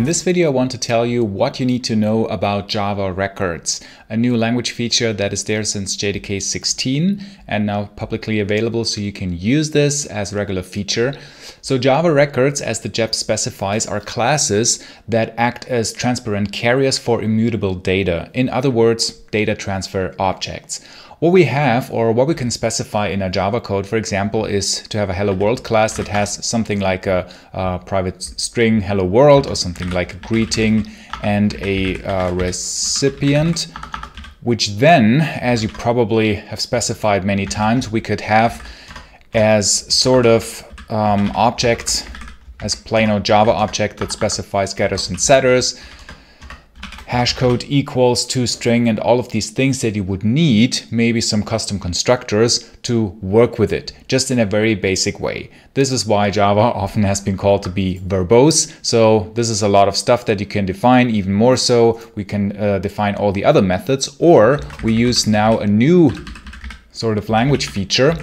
In this video I want to tell you what you need to know about Java Records, a new language feature that is there since JDK 16 and now publicly available so you can use this as a regular feature. So Java Records, as the JEP specifies, are classes that act as transparent carriers for immutable data. In other words, data transfer objects. What we have or what we can specify in a Java code, for example, is to have a hello world class that has something like a, a private string hello world or something like a greeting and a uh, recipient, which then, as you probably have specified many times, we could have as sort of um, objects as plain old Java object that specifies getters and setters hashcode equals to string and all of these things that you would need, maybe some custom constructors to work with it, just in a very basic way. This is why Java often has been called to be verbose. So this is a lot of stuff that you can define even more so. We can uh, define all the other methods or we use now a new sort of language feature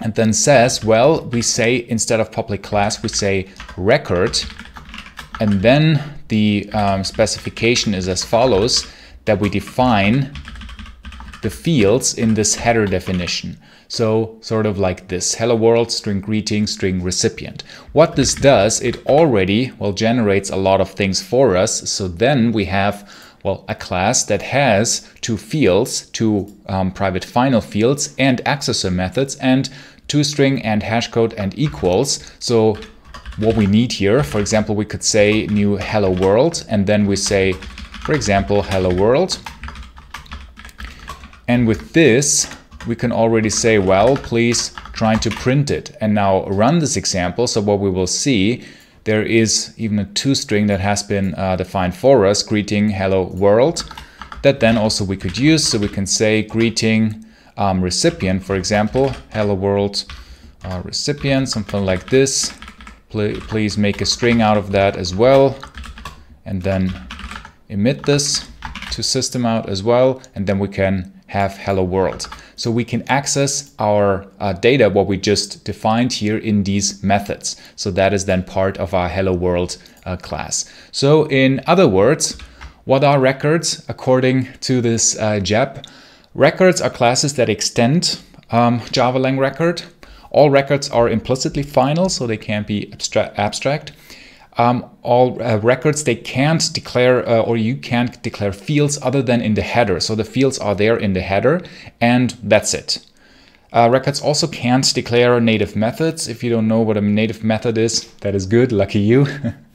and then says, well, we say instead of public class, we say record and then the um, specification is as follows, that we define the fields in this header definition. So sort of like this, hello world, string greeting, string recipient. What this does, it already, well, generates a lot of things for us. So then we have, well, a class that has two fields, two um, private final fields and accessor methods and two toString and hashcode and equals. So what we need here. For example, we could say new hello world, and then we say, for example, hello world. And with this, we can already say, well, please try to print it. And now run this example. So what we will see, there is even a toString that has been uh, defined for us, greeting hello world, that then also we could use. So we can say greeting um, recipient, for example, hello world uh, recipient, something like this please make a string out of that as well and then emit this to system out as well and then we can have hello world. So we can access our uh, data what we just defined here in these methods. So that is then part of our hello world uh, class. So in other words what are records according to this uh, JEP? Records are classes that extend um, Java lang record all records are implicitly final, so they can't be abstra abstract. Um, all uh, records, they can't declare uh, or you can't declare fields other than in the header. So the fields are there in the header and that's it. Uh, records also can't declare native methods. If you don't know what a native method is, that is good, lucky you.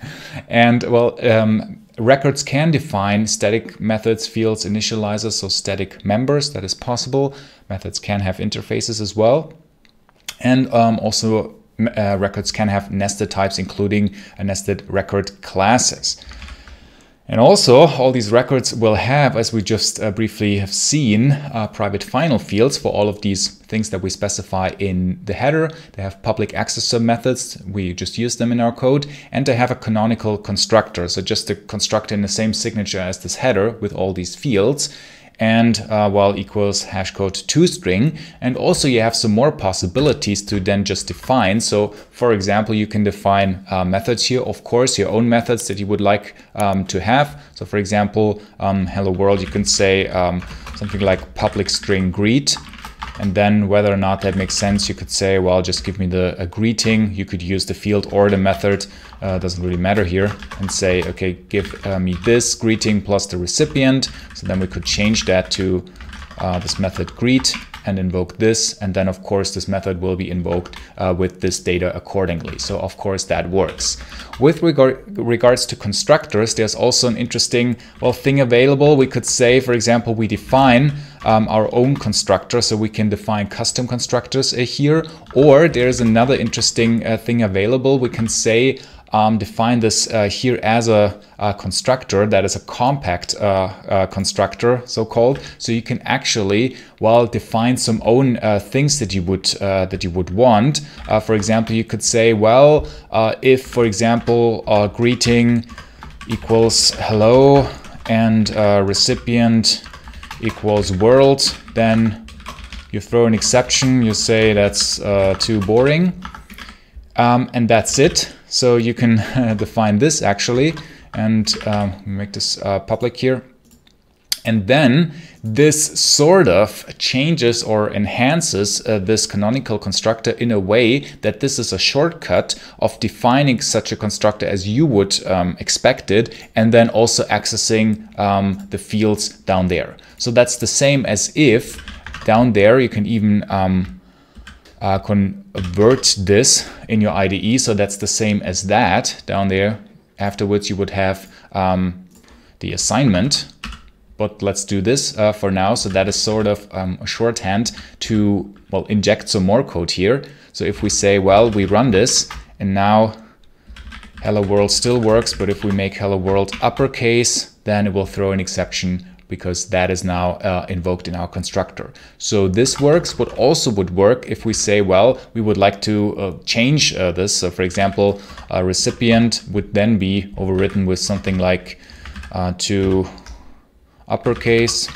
and well, um, records can define static methods, fields, initializers, so static members, that is possible. Methods can have interfaces as well. And um, also uh, records can have nested types, including nested record classes. And also, all these records will have, as we just uh, briefly have seen, uh, private final fields for all of these things that we specify in the header. They have public accessor methods. We just use them in our code. And they have a canonical constructor. So just a constructor in the same signature as this header with all these fields and uh, while equals hashcode toString. And also you have some more possibilities to then just define. So for example, you can define uh, methods here, of course, your own methods that you would like um, to have. So for example, um, hello world, you can say um, something like public string greet and then whether or not that makes sense, you could say, well, just give me the a greeting. You could use the field or the method, uh, doesn't really matter here, and say, okay, give uh, me this greeting plus the recipient. So then we could change that to uh, this method greet and invoke this. And then of course this method will be invoked uh, with this data accordingly. So of course that works. With regard, regards to constructors, there's also an interesting well thing available. We could say, for example, we define um, our own constructor, so we can define custom constructors uh, here. Or there's another interesting uh, thing available. We can say um, define this uh, here as a, a, constructor that is a compact uh, uh, constructor, so called. So you can actually, well, define some own uh, things that you would uh, that you would want. Uh, for example, you could say, well, if, for example, greeting equals hello and recipient equals world, then you throw an exception. You say that's too boring. Um, and that's it. So you can define this actually and um, make this uh, public here. And then this sort of changes or enhances uh, this canonical constructor in a way that this is a shortcut of defining such a constructor as you would um, expect it, and then also accessing um, the fields down there. So that's the same as if down there you can even um, uh, convert this in your IDE. So that's the same as that down there. Afterwards, you would have um, the assignment but let's do this uh, for now. So that is sort of um, a shorthand to, well, inject some more code here. So if we say, well, we run this and now hello world still works, but if we make hello world uppercase, then it will throw an exception because that is now uh, invoked in our constructor. So this works, but also would work if we say, well, we would like to uh, change uh, this. So for example, a recipient would then be overwritten with something like uh, to uppercase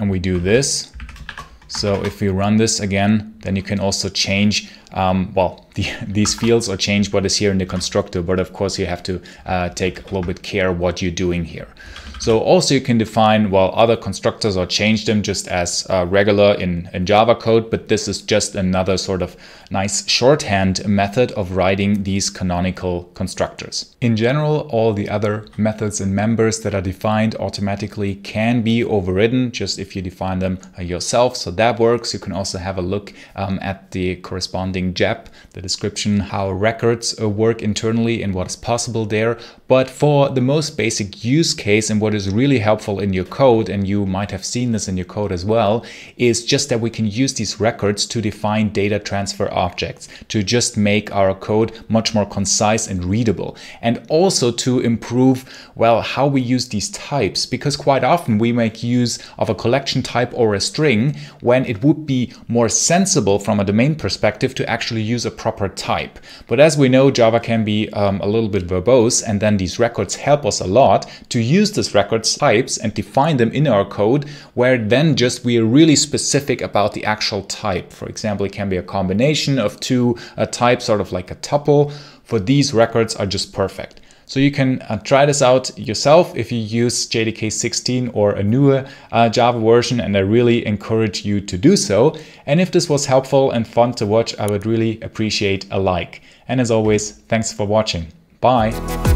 and we do this. So if we run this again, then you can also change, um, well, the, these fields or change what is here in the constructor. But of course, you have to uh, take a little bit care what you're doing here. So also you can define, well, other constructors or change them just as uh, regular in, in Java code, but this is just another sort of nice shorthand method of writing these canonical constructors. In general, all the other methods and members that are defined automatically can be overridden just if you define them uh, yourself. So that works. You can also have a look um, at the corresponding JEP, the description how records uh, work internally and what is possible there. But for the most basic use case and what is really helpful in your code, and you might have seen this in your code as well, is just that we can use these records to define data transfer objects, to just make our code much more concise and readable, and also to improve, well, how we use these types, because quite often we make use of a collection type or a string when it would be more sensible from a domain perspective to actually use a proper type. But as we know, Java can be um, a little bit verbose, and then these records help us a lot to use this records types and define them in our code where then just we are really specific about the actual type. For example, it can be a combination of two uh, types, sort of like a tuple. For these records are just perfect. So you can uh, try this out yourself if you use JDK 16 or a newer uh, Java version, and I really encourage you to do so. And if this was helpful and fun to watch, I would really appreciate a like. And as always, thanks for watching. Bye.